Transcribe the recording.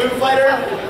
Foo Fighter.